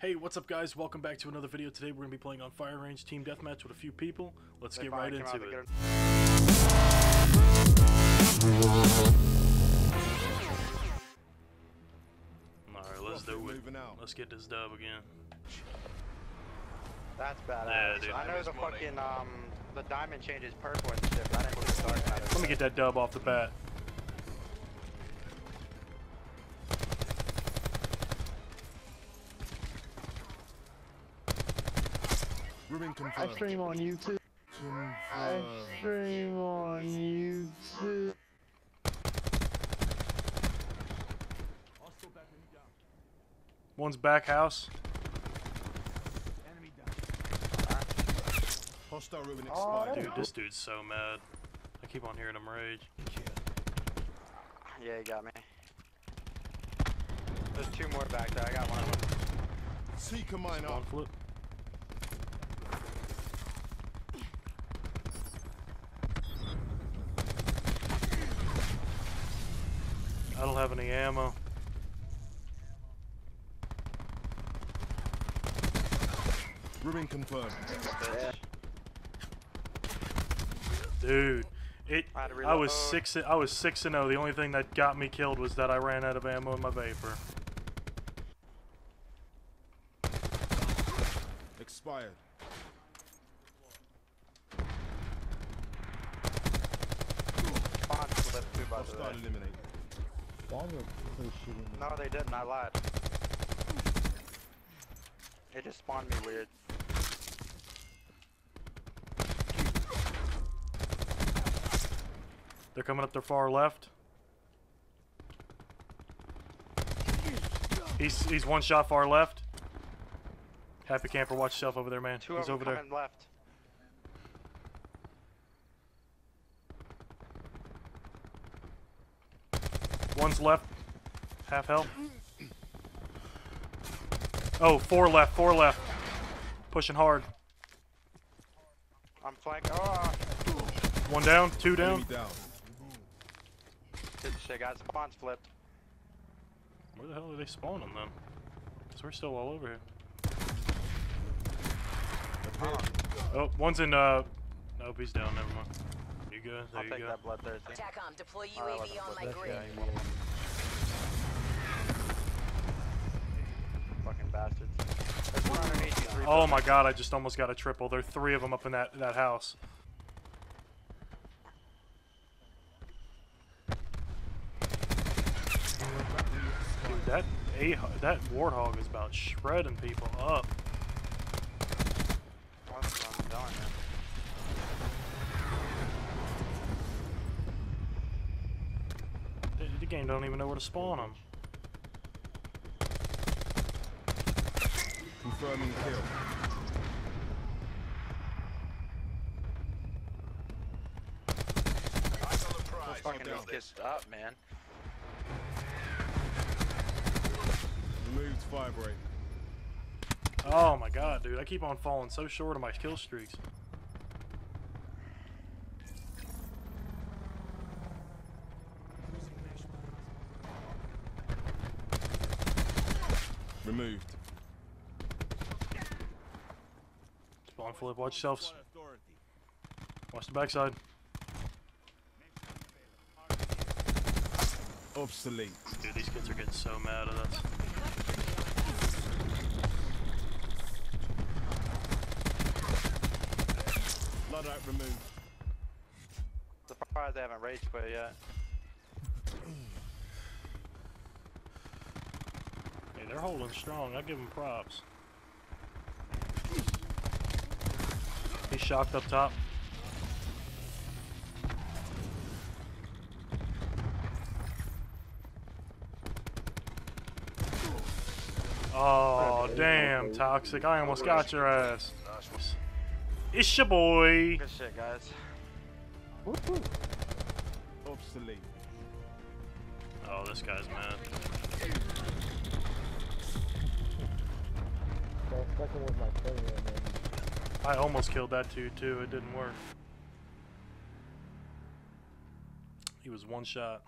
Hey, what's up guys? Welcome back to another video. Today we're going to be playing on Fire Range Team Deathmatch with a few people. Let's They get right into it. Alright, let's do it. Out. Let's get this dub again. That's badass. Yeah, dude. I know Time is the money. fucking um the diamond changes purple and shit, but I didn't look at the. Let me get that dub off the bat. Rooming I confirmed. stream on YouTube. I Confirmed. Uh, stream on YouTube. One's back house. Hostile rooming Oh, expired. Dude, this dude's so mad. I keep on hearing him rage. Yeah, he got me. There's two more back there. I got one. Seeker mine On up. flip. Don't have any ammo. Rooming confirmed. Bitch. Dude, it. I I was six. I was six and zero. The only thing that got me killed was that I ran out of ammo in my VAPR. Expired. Spawn flipped too, by the Hostile way. eliminated. Bomb will play shooting. No, they didn't. I lied. It just spawned me weird. They're coming up their far left. He's he's one shot far left. Happy camper, watch yourself over there, man. Two he's over there. left. One's left. Half health. Oh, four left, four left. Pushing hard. I'm flanking. Oh, One down, two down. Enemy down. good shit, guys. Spawn's flipped. Where the hell are they spawning then? Cause we're still all over here. Oh, one's in. uh... Nope, he's down. Never mind. You good? There I'll you take go. that bloodthirsty. TACOM, deploy Oh, UAV wasn't on my grid. Yeah. Fucking bastards. There's one underneath you. Three Oh my god, I just almost got a triple. There are three of them up in that, that house. Dude, that a that warthog is about shredding people up. That's I'm telling The, the game don't even know where to spawn them. Confirming kill. Fucking down. these kids up, man. Removed Firebreak. Oh my god, dude, I keep on falling so short of my kill streaks. Removed. Spawn flip, watch yourselves. Watch the backside. Obsolete. Dude, these kids are getting so mad at us. Luddite removed. Surprised they haven't rage quit yet. Hey, they're holding strong. I give them props. He's shocked up top. Oh, damn, Toxic. I almost got your ass. It's your boy. Good shit, guys. Obsolete. Oh, this guy's mad. fucking with my. I almost killed that dude too, it didn't work. He was one shot.